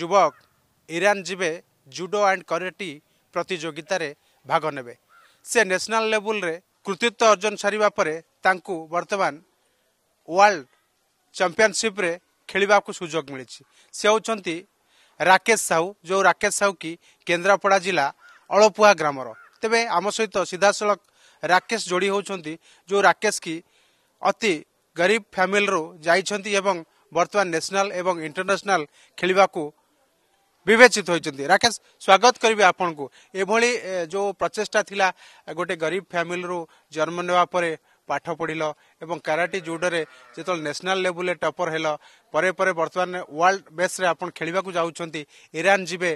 ଯୁବକ ଇରାନ ଯିବେ judo and କରେଟି ପ୍ରତିଯୋଗିତାରେ ଭାଗ ନେବେ ସେ ନ୍ୟାସନାଲ ଲେବୁଲରେ କୃତିତ୍ୱ ଅର୍ଜନ ସାରିବା ପରେ ତାଙ୍କୁ ବର୍ତ୍ତମାନ ୱାର୍ଲଡ ଚମ୍ପିଅନସିପରେ ଖେଳିବାକୁ ସୁଯୋଗ ମିଳିଛି ସେ ହେଉଛନ୍ତି ରାକେଶ ସାହୁ ଯେଉଁ ରାକେଶ ସାହୁ କି କେନ୍ଦ୍ରାପଡ଼ା ଜିଲ୍ଲା ଅଳପୁହା ଗ୍ରାମର ତେବେ ଆମ ସହିତ ସିଧାସଳଖ ରାକେଶ ଯୋଡ଼ି ହେଉଛନ୍ତି ଯେଉଁ ରାକେଶ କି ଅତି ଗରିବ ଫ୍ୟାମିଲିରୁ ଯାଇଛନ୍ତି ଏବଂ ବର୍ତ୍ତମାନ ନ୍ୟାସନାଲ ଏବଂ ଇଣ୍ଟରନ୍ୟାସନାଲ ଖେଳିବାକୁ বিবেচিত হয়েছেন রাকেশ স্বাগত করবি আপনার এভাবে যে প্রচেষ্টা লা গোটে গরিব ফ্যামিলি জন্ম নেওয়া পরে পাঠ পড়িল এবং কারাটি জুডোরে যেত ন্যাশনাল লেভেলে টপর হেল পরে পরে বর্তমান ওয়ার্ল্ড বেসরে আপনার খেলা যাচ্ছেন ইরান যাবে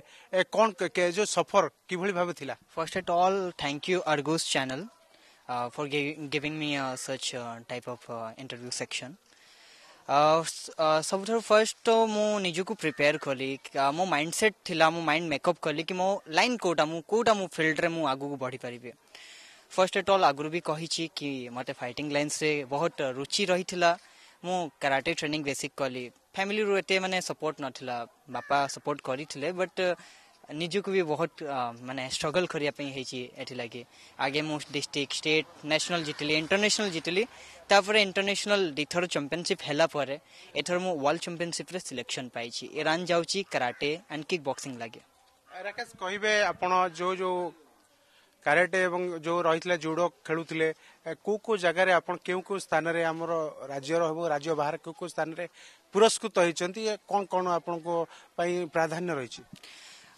কন যে সফর কিভাবে ভাবে লা first at all thank you Argus channel for giving me such type of interview section ସବୁଠାରୁ ଫାର୍ଷ୍ଟ ତ ମୁଁ ନିଜକୁ ପ୍ରିପେୟାର କଲି ମୋ ମାଇଣ୍ଡ ସେଟ୍ ଥିଲା ମୋ ମାଇଣ୍ଡ ମେକଅପ୍ କଲି କି ମୋ ଲାଇନ୍ କେଉଁଟା ମୁଁ କେଉଁଟା ମୋ ଫିଲ୍ଡରେ ମୁଁ ଆଗକୁ ବଢ଼ିପାରିବି ଫାର୍ଷ୍ଟ ଏଟ୍ ଅଲ୍ ଆଗରୁ ବି କହିଛି କି ମୋତେ ଫାଇଟିଂ ଲାଇନ୍ସରେ ବହୁତ ରୁଚି ରହିଥିଲା ମୁଁ କରାଟେ ଟ୍ରେନିଂ ବେସିକ୍ କଲି ଫ୍ୟାମିଲିରୁ ଏତେ ମାନେ ସପୋର୍ଟ ନଥିଲା ବାପା ସପୋର୍ଟ କରିଥିଲେ ବଟ୍ ନିଜକୁ ବି ବହୁତ ମାନେ ଷ୍ଟ୍ରଗଲ୍ କରିବା ପାଇଁ ହେଇଛି ଏଥିଲାଗି ଆଗେ ମୁଁ ଡିଷ୍ଟ୍ରିକ୍ଟ ଷ୍ଟେଟ୍ ନ୍ୟାସନାଲ୍ ଜିତିଲି ଇଣ୍ଟରନ୍ୟାସନାଲ୍ ଜିତିଲି ତାପରେ ଇଣ୍ଟରନ୍ୟାସନାଲ୍ ଦୁଇଥର ଚାମ୍ପିଅନସିପ୍ ହେଲା ପରେ ଏଥର ମୁଁ ୱାର୍ଲଡ ଚାମ୍ପିଅନସିପ୍ରେ ସିଲେକ୍ସନ୍ ପାଇଛି ଇରାନ୍ ଯାଉଛି କରାଟେ ଆଣ୍ଡ କିକ୍ ବକ୍ସିଂ ଲାଗି ରାକେଶ କହିବେ ଆପଣ ଯେଉଁ ଯେଉଁ କାରାଟେ ଏବଂ ଯେଉଁ ରହିଥିଲା ଜୁଡ଼ୋ ଖେଳୁଥିଲେ କେଉଁ କେଉଁ ଜାଗାରେ ଆପଣ କେଉଁ କେଉଁ ସ୍ଥାନରେ ଆମର ରାଜ୍ୟର ଏବଂ ରାଜ୍ୟ ବାହାରେ କେଉଁ କେଉଁ ସ୍ଥାନରେ ପୁରସ୍କୃତ ହୋଇଛନ୍ତି କ'ଣ କ'ଣ ଆପଣଙ୍କ ପାଇଁ ପ୍ରାଧାନ୍ୟ ରହିଛି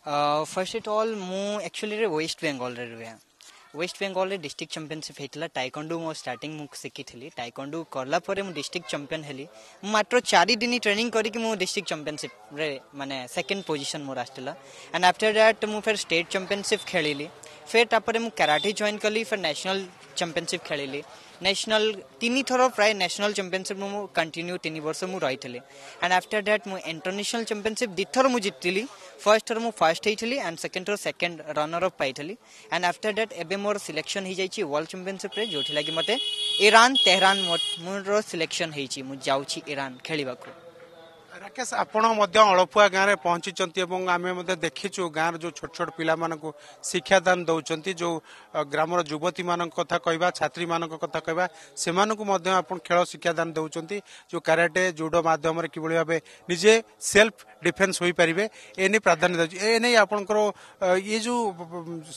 फर्स्ट एट ऑल मु एक्चुअली वेस्ट बेंगल रे रुहे ওয়েস্ট বেঙ্গলের ডিস্ট্রিক্ট চাম্পিয়নশিপ হয়েছিল টাইকন্ডু মো স্টার্টিং মু শিখিলি টাইকন্ডু কলা পরে মু ডিস্ট্রিক্ট চাম্পিয়ন হলি মু মাত্র চারি দিন ট্রেনিং করিকি মু ডিস্ট্রিক্ট চাম্পিয়নশিপরে মানে সেকেন্ড পজিশন মোর আসছিল এন্ড আফটার দ্যাট মু ফের স্টেট চাম্পিয়নশিপ খেলিলি ফের তারপরে মু ক্যারাটে জয়েন কলি ফের ন্যাশনাল চাম্পিয়নশিপ খেলিলি ନ୍ୟାସନାଲ୍ ତିନିଥର ପ୍ରାୟ ନ୍ୟାସନାଲ୍ ଚାମ୍ପିଅନସିପ୍ ମୁଁ କଣ୍ଟିନ୍ୟୁ ତିନି ବର୍ଷ ମୁଁ ରହିଥିଲି ଆଣ୍ଡ ଆଫ୍ଟର ଦ୍ୟାଟ୍ ମୁଁ ଇଣ୍ଟରନ୍ୟାସନାଲ୍ ଚାମ୍ପିଅନସିପ୍ ଦୁଇଥର ମୁଁ ଜିତିଥିଲି ଫାର୍ଷ୍ଟ ଥର ମୁଁ ଫାର୍ଷ୍ଟ ହେଇଥିଲି ଆଣ୍ଡ ସେକେଣ୍ଡ ଥର ସେକେଣ୍ଡ ରନର୍ ଅପ୍ ପାଇଥିଲି ଆଣ୍ଡ ଆଫ୍ଟର ଦ୍ୟାଟ୍ ଏବେ ମୋର ସିଲେକ୍ସନ୍ ହେଇଯାଇଛି ୱାର୍ଲଡ ଚାମ୍ପିଅନସିପ୍ରେ ଯେଉଁଥିଲାଗି ମୋତେ ଇରାନ ତେହରାନ ମୋର ସିଲେକ୍ସନ୍ ହେଇଛି ମୁଁ ଯାଉଛି ଇରାନ ଖେଳିବାକୁ ରାକେଶ ଆପଣ ମଧ୍ୟ ଅଳପୁଆ ଗାଁରେ ପହଞ୍ଚିଛନ୍ତି ଏବଂ ଆମେ ମଧ୍ୟ ଦେଖିଛୁ ଗାଁର ଯେଉଁ ଛୋଟ ଛୋଟ ପିଲାମାନଙ୍କୁ ଶିକ୍ଷାଦାନ ଦେଉଛନ୍ତି ଯେଉଁ ଗ୍ରାମର ଯୁବତୀମାନଙ୍କ କଥା କହିବା ଛାତ୍ରୀମାନଙ୍କ କଥା କହିବା ସେମାନଙ୍କୁ ମଧ୍ୟ ଆପଣ ଖେଳ ଶିକ୍ଷାଦାନ ଦେଉଛନ୍ତି ଯେଉଁ କରାଟେ ଜୁଡ଼ୋ ମାଧ୍ୟମରେ କିଭଳି ଭାବେ ନିଜେ ସେଲ୍ଫ ଡିଫେନ୍ସ ହୋଇପାରିବେ ଏ ନେଇ ପ୍ରାଧାନ୍ୟ ଦେଉଛି ଏ ନେଇ ଆପଣଙ୍କର ଇଏ ଯେଉଁ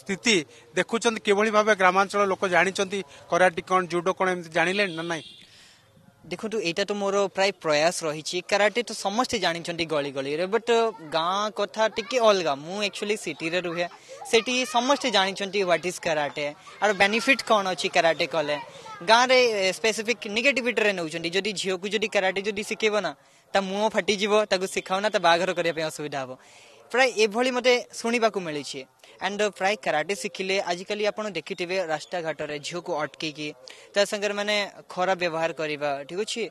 ସ୍ଥିତି ଦେଖୁଛନ୍ତି କିଭଳି ଭାବେ ଗ୍ରାମାଞ୍ଚଳ ଲୋକ ଜାଣିଛନ୍ତି କରାଟି କ'ଣ ଜୁଡ଼ୋ କ'ଣ ଏମିତି ଜାଣିଲେଣି ନା ନାହିଁ ଦେଖନ୍ତୁ ଏଇଟା ତ ମୋର ପ୍ରାୟ ପ୍ରୟାସ ରହିଛି କରାଟେ ତ ସମସ୍ତେ ଜାଣିଛନ୍ତି ଗଳି ଗଳିରେ ବଟ୍ ଗାଁ କଥା ଟିକେ ଅଲଗା ମୁଁ ଆକ୍ଚୁଆଲି ସିଟିରେ ରୁହେ ସେଠି ସମସ୍ତେ ଜାଣିଛନ୍ତି ହ୍ୱାଟ୍ ଇଜ୍ କରାଟେ ଆର ବେନିଫିଟ୍ କ'ଣ ଅଛି କରାଟେ କଲେ ଗାଁରେ ସ୍ପେସିଫିକ୍ ନେଗେଟିଭିଟିରେ ନେଉଛନ୍ତି ଯଦି ଝିଅକୁ ଯଦି କରାଟେ ଯଦି ଶିଖେଇବ ନା ତା ମୁହଁ ଫାଟିଯିବ ତାକୁ ଶିଖାଅ ନା ତା ବାହାଘର କରିବା ପାଇଁ ଅସୁବିଧା ହେବ प्राय एभली मते सुनिबा को एंड प्राय कराटे शिखिले आजकल आपण देखिथिबे रास्ता घाट रे झियो को अटक के त खराब व्यवहार करने ठीक अच्छे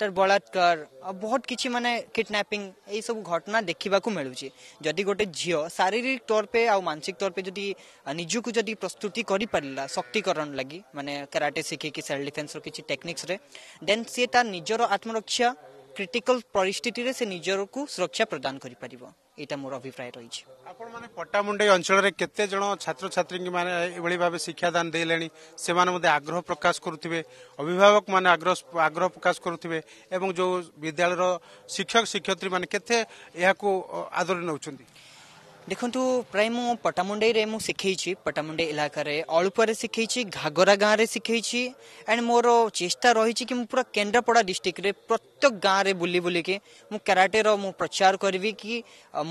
तर बलात्कार बहुत किसी माने किडनापिंग ये सब घटना देखा मिलूँ जदि गोटे झील शारीरिक तौर पर आ मानसिक तौर पर जदि निजु को प्रस्तुति कर शक्तिकरण लगी माने कराटे सिखि के सेल्फ डिफेन्स रो किछि टेक्निक्स रे देन सेटा निजरो आत्मरक्षा क्रिटिकल परिस्थिति रे से निजरो को सुरक्षा प्रदान कर এটা ମୋର ଅଭିପ୍ରାୟ ରହିଛି ଆପଣମାନେ ପଟ୍ଟାମୁଣ୍ଡେଇ ଅଞ୍ଚଳରେ କେତେ ଜଣ ଛାତ୍ରଛାତ୍ରୀମାନେ ଏଭଳି ଭାବେ ଶିକ୍ଷାଦାନ ଦେଲେଣି ସେମାନେ ମଧ୍ୟ ଆଗ୍ରହ ପ୍ରକାଶ କରୁଥିବେ ଅଭିଭାବକମାନେ ଆଗ୍ରହ ଆଗ୍ରହ ପ୍ରକାଶ କରୁଥିବେ ଏବଂ ଯେଉଁ ବିଦ୍ୟାଳୟର ଶିକ୍ଷକ ଶିକ୍ଷୟତ୍ରୀମାନେ କେତେ ଏହାକୁ ଆଦରି ନେଉଛନ୍ତି देखु प्राय मु पट्टामुंडे मुझे शिखेई इलाक इलाकर अलुपुआ शिखेई गाँव में शिखी एंड मोर चेस्टा रही कि पूरा केन्द्रापड़ा डिस्ट्रिक्ट प्रत्येक गाँव में बुले बुल कराटे मुझ प्रचार करी कि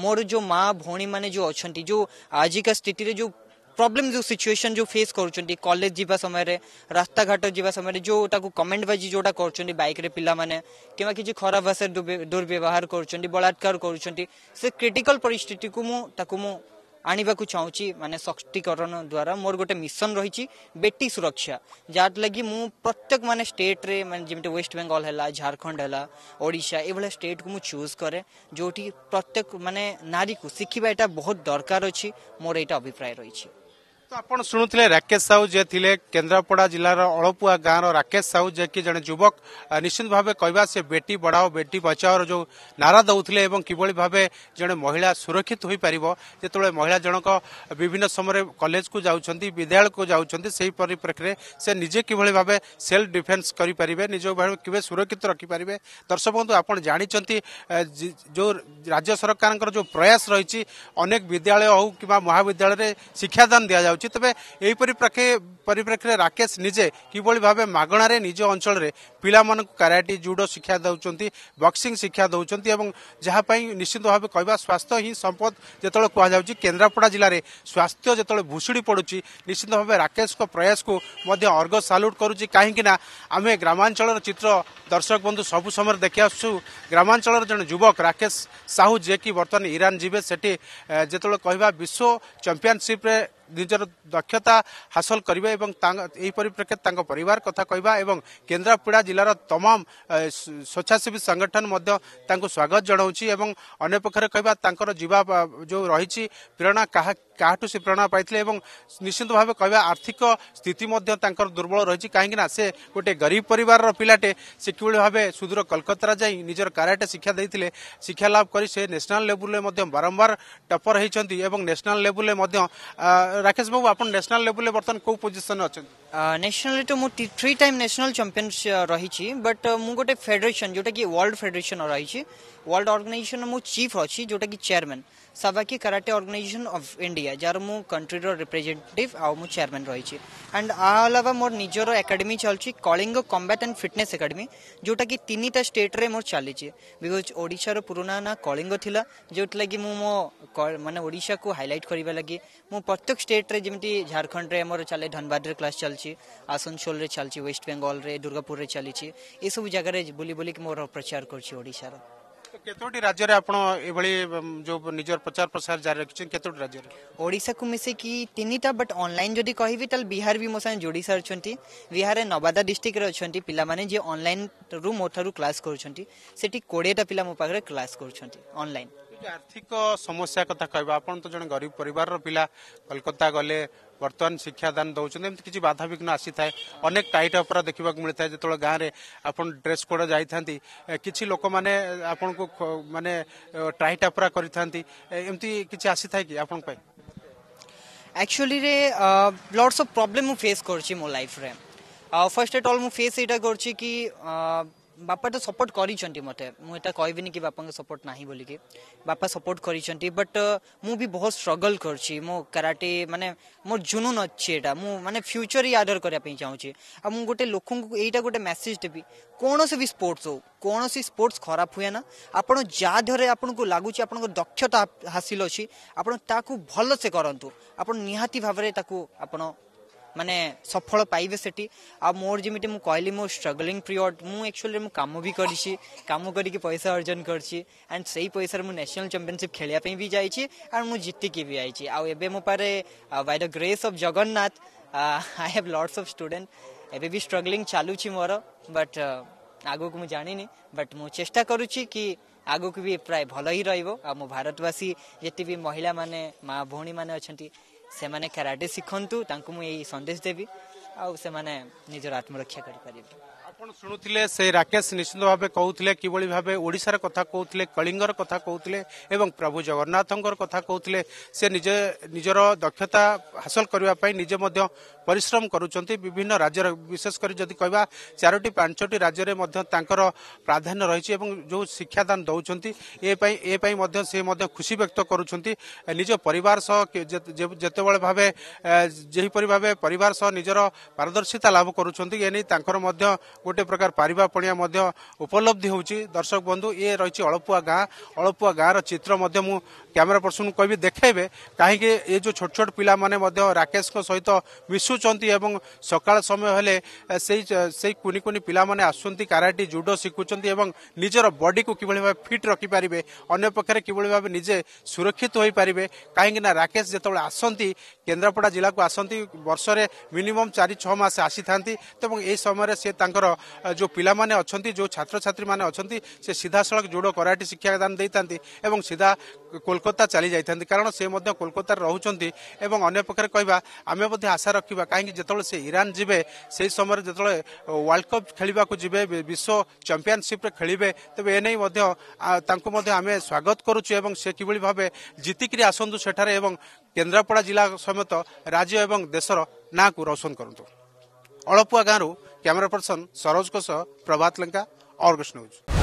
मोर जो माँ भी मैंने जो अच्छा जो आजिका स्थित जो ପ୍ରୋବ୍ଲେମ୍ ଯେଉଁ ସିଚୁଏସନ୍ ଯେଉଁ ଫେସ୍ କରୁଛନ୍ତି କଲେଜ ଯିବା ସମୟରେ ରାସ୍ତାଘାଟ ଯିବା ସମୟରେ ଯେଉଁଟାକୁ କମେଣ୍ଟ ବାଜି ଯେଉଁଟା କରୁଛନ୍ତି ବାଇକ୍ରେ ପିଲାମାନେ କିମ୍ବା କିଛି ଖରାପ ଭାଷାରେ ଦୁର୍ବ୍ୟବହାର କରୁଛନ୍ତି ବଳାତ୍କାର କରୁଛନ୍ତି ସେ କ୍ରିଟିକାଲ୍ ପରିସ୍ଥିତିକୁ ମୁଁ ତାକୁ ମୁଁ ଆଣିବାକୁ ଚାହୁଁଛି ମାନେ ସଶକ୍ତିକରଣ ଦ୍ୱାରା ମୋର ଗୋଟେ ମିଶନ ରହିଛି ବେଟି ସୁରକ୍ଷା ଯାହାଥିଲାଗି ମୁଁ ପ୍ରତ୍ୟେକ ମାନେ ଷ୍ଟେଟ୍ରେ ମାନେ ଯେମିତି ୱେଷ୍ଟବେଙ୍ଗଲ ହେଲା ଝାଡ଼ଖଣ୍ଡ ହେଲା ଓଡ଼ିଶା ଏଇଭଳିଆ ଷ୍ଟେଟ୍କୁ ମୁଁ ଚୁଜ୍ କରେ ଯେଉଁଠି ପ୍ରତ୍ୟେକ ମାନେ ନାରୀକୁ ଶିଖିବା ଏଇଟା ବହୁତ ଦରକାର ଅଛି ମୋର ଏଇଟା ଅଭିପ୍ରାୟ ରହିଛି शुणुते तो राकेश साहू जे थे केन्द्रापड़ा जिलार अलपुआ गांव राकेश साहू जे कि जन जुवक निश्चित भाव कह से बेटी बढ़ाओ बेटी बचाओ रो नारा दौले और किभली भाव जड़े महिला सुरक्षित हो पार जो महिला जनक विभिन्न समय कलेज को जाती विद्यालय को जाप्रेक्षी में से निजे किभली भाव सेल्फ डिफेन्स करेंगे निज कि सुरक्षित रखिपारे दर्शक बंधु आप जानते जो राज्य सरकार जो प्रयास रही विद्यालय हूँ कि महाविद्यालय शिक्षादान दि जा ଯାଉଛି ତେବେ ଏହିପରି ପରିପ୍ରେକ୍ଷୀରେ ରାକେଶ ନିଜେ କିଭଳି ଭାବେ ମାଗଣାରେ ନିଜ ଅଞ୍ଚଳରେ ପିଲାମାନଙ୍କୁ କାରାଟି ଜୁଡ଼ୋ ଶିକ୍ଷା ଦେଉଛନ୍ତି ବକ୍ସିଂ ଶିକ୍ଷା ଦେଉଛନ୍ତି ଏବଂ ଯାହାପାଇଁ ନିଶ୍ଚିତ ଭାବେ କହିବା ସ୍ୱାସ୍ଥ୍ୟ ହିଁ ସମ୍ପଦ ଯେତେବେଳେ କୁହାଯାଉଛି କେନ୍ଦ୍ରାପଡ଼ା ଜିଲ୍ଲାରେ ସ୍ୱାସ୍ଥ୍ୟ ଯେତେବେଳେ ଭୁଷୁଡ଼ି ପଡ଼ୁଛି ନିଶ୍ଚିତ ଭାବେ ରାକେଶଙ୍କ ପ୍ରୟାସକୁ ମଧ୍ୟ ଅର୍ଗ ସାଲ୍ୟୁଟ୍ କରୁଛି କାହିଁକିନା ଆମେ ଗ୍ରାମାଞ୍ଚଳର ଚିତ୍ର ଦର୍ଶକ ବନ୍ଧୁ ସବୁ ସମୟରେ ଦେଖି ଆସୁଛୁ ଗ୍ରାମାଞ୍ଚଳର ଜଣେ ଯୁବକ ରାକେଶ ସାହୁ ଯିଏକି ବର୍ତ୍ତମାନ ଇରାନ ଯିବେ ସେଠି ଯେତେବେଳେ କହିବା ବିଶ୍ୱ ଚାମ୍ପିଅନସିପ୍ରେ ନିଜର ଦକ୍ଷତା ହାସଲ କରିବେ ଏବଂ ତାଙ୍କ ଏହି ପରିପ୍ରେକ୍ଷୀରେ ତାଙ୍କ ପରିବାର କଥା କହିବା ଏବଂ କେନ୍ଦ୍ରାପଡ଼ା ଜିଲ୍ଲାର ତମାମ ସ୍ୱେଚ୍ଛାସେବୀ ସଂଗଠନ ମଧ୍ୟ ତାଙ୍କୁ ସ୍ୱାଗତ ଜଣାଉଛି ଏବଂ ଅନ୍ୟପକ୍ଷରେ କହିବା ତାଙ୍କର ଯିବା ଯେଉଁ ରହିଛି ପ୍ରେରଣା କାହା କାହାଠୁ ସେ ପ୍ରେରଣା ପାଇଥିଲେ ଏବଂ ନିଶ୍ଚିନ୍ତ ଭାବେ କହିବା ଆର୍ଥିକ ସ୍ଥିତି ମଧ୍ୟ ତାଙ୍କର ଦୁର୍ବଳ ରହିଛି କାହିଁକି ନା ସେ ଗୋଟିଏ ଗରିବ ପରିବାରର ପିଲାଟେ ସେ କିଭଳି ଭାବେ ସୁଦୂର କଲକତାରା ଯାଇ ନିଜର କାରାଟେ ଶିକ୍ଷା ଦେଇଥିଲେ ଶିକ୍ଷା ଲାଭ କରି ସେ ନ୍ୟାସନାଲ ଲେବୁଲରେ ମଧ୍ୟ ବାରମ୍ବାର ଟପର ହୋଇଛନ୍ତି ଏବଂ ନ୍ୟାସନାଲ ଲେବୁଲରେ ମଧ୍ୟ ରାକେଶ ବାବୁ ଆପଣ ନ୍ୟାସନାଲ ଲେବୁଲରେ ବର୍ତ୍ତମାନ କେଉଁ ପୋଜିସନରେ ଅଛନ୍ତି ন্ୟାସନାଲ୍ ତ ମୁଁ ଥ୍ରୀ ଟାଇମ୍ ନ୍ୟାସନାଲ୍ ଚାମ୍ପିୟନ୍ ରହିଛି ବଟ୍ ମୁଁ ଗୋଟେ ଫେଡେରେସନ୍ ଯେଉଁଟାକି ୱାର୍ଲଡ଼ ଫେଡେରେସନ୍ ରହିଛି ୱାର୍ଲଡ଼ ଅର୍ଗାନାଇଜେସନ୍ର ମୁଁ ଚିଫ୍ ଅଛି ଯେଉଁଟାକି chairman Sabaki karate organization of India ଯାହାର ମୁଁ କଣ୍ଟ୍ରିର ରିପ୍ରେଜେଣ୍ଟେଟିଭ୍ ଆଉ ମୁଁ ଚେୟାରମ୍ୟାନ୍ ରହିଛି ଆଣ୍ଡ ଆ ଅଲାବା ମୋର ନିଜର ଏକାଡେମୀ ଚାଲିଛି Kalinga combat and fitness academy ଯେଉଁଟାକି ତିନିଟା ଷ୍ଟେଟ୍ରେ ମୋର ଚାଲିଛି ବିକଜ୍ ଓଡ଼ିଶାର ପୁରୁଣା ନାଁ କଳିଙ୍ଗ ଥିଲା ଯେଉଁଥିଲାଗି ମୁଁ ମୋ ମାନେ ଓଡ଼ିଶାକୁ ହାଇଲାଇଟ୍ କରିବା ଲାଗି ମୁଁ ପ୍ରତ୍ୟେକ ଷ୍ଟେଟ୍ରେ ଯେମିତି ଝାଡ଼ଖଣ୍ଡରେ ଆମର ଚାଲେ ଧନବାଦରେ କ୍ଲାସ୍ ଚାଲିଛି ଚାଲିଛି ଆସନସୋଲରେ ଚାଲିଛି ୱେଷ୍ଟବେଙ୍ଗଲରେ ଦୁର୍ଗାପୁରରେ ଚାଲିଛି ଏସବୁ ଜାଗାରେ ବୁଲି ବୁଲିକି ମୋର ପ୍ରଚାର କରୁଛି ଓଡ଼ିଶାର କେତୋଟି ରାଜ୍ୟରେ ଆପଣ ଏଭଳି ଯୋଉ ନିଜର ପ୍ରଚାର ପ୍ରସାର ଜାରି ରଖିଛନ୍ତି କେତୋଟି ରାଜ୍ୟରେ ଓଡ଼ିଶାକୁ ମିଶିକି ତିନିଟା ବଟ୍ ଅନଲାଇନ୍ ଯଦି କହିବି ତାହେଲେ ବିହାର ବି ମୋ ସାଙ୍ଗେ ଯୋଡ଼ି ସାରିଛନ୍ତି ବିହାରରେ ନବାଦା ଡିଷ୍ଟ୍ରିକ୍ଟରେ ଅଛନ୍ତି ପିଲାମାନେ ଯିଏ ଅନଲାଇନ୍ରୁ ମୋ ଠାରୁ କ୍ଲାସ୍ କରୁଛନ୍ତି ସେଠି କୋଡ଼ିଏଟା ପିଲା ମୋ ପାଖରେ କ୍ଲାସ୍ କରୁଛନ୍ତି ଅନଲାଇନ୍ আর্থিক সমস্যা কথা কহবা আপনার তো জন গরিব পরিবার পিলা কলকাতা গলে বর্তমান শিক্ষাদান দৌঁচ এমনি কিছু বাধা বিঘ্ন আসি থাকে অনেক টাইট অপরা দেখা থাকে যেত গাঁরে আপনার ড্রেস কোড যাই থাকে কিছু লোক মানে আপনার মানে টাইট অপরা করে থাকে এমতি কিছু আসি থাকে কি আপনার একচুয়ালি রে লটস অফ প্রোবলেম ফেস করছি মো লাইফ রে ফার্স্ট এট অল মু ফেস এটা করছি কি ବାପା ତ ସପୋର୍ଟ କରିଛନ୍ତି ମୋତେ ମୁଁ ଏଇଟା କହିବିନି କି ବାପାଙ୍କ ସପୋର୍ଟ ନାହିଁ ବୋଲିକି ବାପା ସପୋର୍ଟ କରିଛନ୍ତି ବଟ୍ ମୁଁ ବି ବହୁତ ଷ୍ଟ୍ରଗଲ୍ କରିଛି ମୋ କରାଟେ ମାନେ ମୋର ଜୁନୁନ୍ ଅଛି ଏଇଟା ମୁଁ ମାନେ ଫ୍ୟୁଚର୍ ଆଡର୍ କରିବା ପାଇଁ ଚାହୁଁଛି ଆଉ ମୁଁ ଗୋଟେ ଲୋକଙ୍କୁ ଏଇଟା ଗୋଟେ ମେସେଜ୍ ଦେବି କୌଣସି ବି ସ୍ପୋର୍ଟସ୍ ହଉ କୌଣସି ସ୍ପୋର୍ଟସ୍ ଖରାପ ହୁଏ ନା ଆପଣ ଯାହା ଦେହରେ ଆପଣଙ୍କୁ ଲାଗୁଛି ଆପଣଙ୍କ ଦକ୍ଷତା ହାସିଲ ଅଛି ଆପଣ ତାକୁ ଭଲସେ କରନ୍ତୁ ଆପଣ ନିହାତି ଭାବରେ ତାକୁ ଆପଣ ମାନେ ସଫଳ ପାଇବେ ସେଠି ଆଉ ମୋର ଯେମିତି ମୁଁ କହିଲି ମୋ ଷ୍ଟ୍ରଗଲିଂ ପିରିୟଡ଼ ମୁଁ ଆକ୍ଚୁଆଲି ମୁଁ କାମ ବି କରିଛି କାମ କରିକି ପଇସା ଅର୍ଜନ କରିଛି ଆଣ୍ଡ ସେଇ ପଇସାରେ ମୁଁ ନ୍ୟାସନାଲ୍ ଚାମ୍ପିଅନସିପ୍ ଖେଳିବା ପାଇଁ ବି ଯାଇଛି ଆଣ୍ଡ ମୁଁ ଜିତିକି ବି ଆଇଛି ଆଉ ଏବେ ମୋ ପାଖରେ by the grace of Jagannath I have lots of student ଏବେ ବି ଷ୍ଟ୍ରଗଲିଂ ଚାଲୁଛି ମୋର ବଟ୍ ଆଗକୁ ମୁଁ ଜାଣିନି ବଟ୍ ମୁଁ ଚେଷ୍ଟା କରୁଛି କି ଆଗକୁ ବି ପ୍ରାୟ ଭଲ ହିଁ ରହିବ ଆଉ ମୋ ଭାରତବାସୀ ଯେତେ ବି ମହିଳାମାନେ ମା ଭଉଣୀମାନେ ଅଛନ୍ତି ସେମାନେ କରାଟେ ଶିଖନ୍ତୁ ତାଙ୍କୁ ମୁଁ ଏଇ ସନ୍ଦେଶ ଦେବି ଆଉ ସେମାନେ ନିଜର ଆତ୍ମରକ୍ଷା କରିପାରିବେ ଆପଣ ଶୁଣୁଥିଲେ ସେ ରାକେଶ ନିଶ୍ଚିନ୍ତ ଭାବେ କହୁଥିଲେ କିଭଳି ଭାବେ ଓଡ଼ିଶାର କଥା କହୁଥିଲେ କଳିଙ୍ଗର କଥା କହୁଥିଲେ ଏବଂ ପ୍ରଭୁ ଜଗନ୍ନାଥଙ୍କର କଥା କହୁଥିଲେ ସେ ନିଜେ ନିଜର ଦକ୍ଷତା ହାସଲ କରିବା ପାଇଁ ନିଜେ ମଧ୍ୟ ପରିଶ୍ରମ କରୁଛନ୍ତି ବିଭିନ୍ନ ରାଜ୍ୟରେ ବିଶେଷ କରି ଯଦି କହିବା ଚାରୋଟି ପାଞ୍ଚଟି ରାଜ୍ୟରେ ମଧ୍ୟ ତାଙ୍କର ପ୍ରାଧାନ୍ୟ ରହିଛି ଏବଂ ଯେଉଁ ଶିକ୍ଷାଦାନ ଦେଉଛନ୍ତି ଏ ପାଇଁ ଏ ପାଇଁ ମଧ୍ୟ ସେ ମଧ୍ୟ ଖୁସି ବ୍ୟକ୍ତ କରୁଛନ୍ତି ନିଜ ପରିବାର ସହ ଯେତେବେଳେ ଭାବେ ଯେପରି ଭାବେ ପରିବାର ସହ ନିଜର ପାରଦର୍ଶିତା ଲାଭ କରୁଛନ୍ତି ଏ ନେଇ ତାଙ୍କର ମଧ୍ୟ ଗୋଟେ ପ୍ରକାର ପାରିବା ପଣିଆ ମଧ୍ୟ ଉପଲବ୍ଧି ହେଉଛି ଦର୍ଶକ ବନ୍ଧୁ ଇଏ ରହିଛି ଅଳପୁଆ ଗାଁ ଅଳପୁଆ ଗାଁର ଚିତ୍ର ମଧ୍ୟ ମୁଁ କ୍ୟାମେରା ପର୍ସନକୁ କହିବି ଦେଖାଇବେ କାହିଁକି ଏ ଯେଉଁ ଛୋଟ ଛୋଟ ପିଲାମାନେ ମଧ୍ୟ ରାକେଶଙ୍କ ସହିତ ମିଶୁଛନ୍ତି ଏବଂ ସକାଳ ସମୟ ହେଲେ ସେଇ ସେଇ କୁନି କୁନି ପିଲାମାନେ ଆସୁଛନ୍ତି କାରାଟି ଜୁଡ଼ୋ ଶିଖୁଛନ୍ତି ଏବଂ ନିଜର ବଡିକୁ କିଭଳି ଭାବେ ଫିଟ୍ ରଖିପାରିବେ ଅନ୍ୟ ପକ୍ଷରେ କିଭଳି ଭାବେ ନିଜେ ସୁରକ୍ଷିତ ହୋଇପାରିବେ କାହିଁକିନା ରାକେଶ ଯେତେବେଳେ ଆସନ୍ତି କେନ୍ଦ୍ରାପଡ଼ା ଜିଲ୍ଲାକୁ ଆସନ୍ତି ବର୍ଷରେ ମିନିମମ୍ ଚାରି ଛଅ ମାସ ଆସିଥାନ୍ତି ଏବଂ ଏହି ସମୟରେ ସେ ତାଙ୍କର ଯେଉଁ ପିଲାମାନେ ଅଛନ୍ତି ଯେଉଁ ଛାତ୍ରଛାତ୍ରୀମାନେ ଅଛନ୍ତି ସେ ସିଧାସଳଖ ଜୁଡ଼ୋ କରାଟି ଶିକ୍ଷାଦାନ ଦେଇଥାନ୍ତି ଏବଂ ସିଧା କୋଲକାତା ଚାଲି ଯାଇଥାନ୍ତି କାରଣ ସେ ମଧ୍ୟ କୋଲକାତାରେ ରହୁଛନ୍ତି ଏବଂ ଅନ୍ୟ ପକ୍ଷରେ କହିବା ଆମେ ମଧ୍ୟ ଆଶା ରଖିବା କାହିଁକି ଯେତେବେଳେ ସେ ଇରାନ ଯିବେ ସେହି ସମୟରେ ଯେତେବେଳେ ୱାର୍ଲଡ କପ୍ ଖେଳିବାକୁ ଯିବେ ବିଶ୍ୱ ଚମ୍ପିଆନସିପ୍ରେ ଖେଳିବେ ତେବେ ଏନେଇ ମଧ୍ୟ ତାଙ୍କୁ ମଧ୍ୟ ଆମେ ସ୍ୱାଗତ କରୁଛୁ ଏବଂ ସେ କିଭଳି ଭାବେ ଜିତିକିରି ଆସନ୍ତୁ ସେଠାରେ ଏବଂ କେନ୍ଦ୍ରାପଡ଼ା ଜିଲ୍ଲା ସମେତ ରାଜ୍ୟ ଏବଂ ଦେଶର ନାଁକୁ ରୋସନ କରନ୍ତୁ ଅଳପୁଆ ଗାଁରୁ କ୍ୟାମେରା ପର୍ସନ୍ ସରୋଜଙ୍କ ସହ ପ୍ରଭାତ ଲେଙ୍କା ଅର୍ଗଷ୍ଟ ନ୍ୟୁଜ୍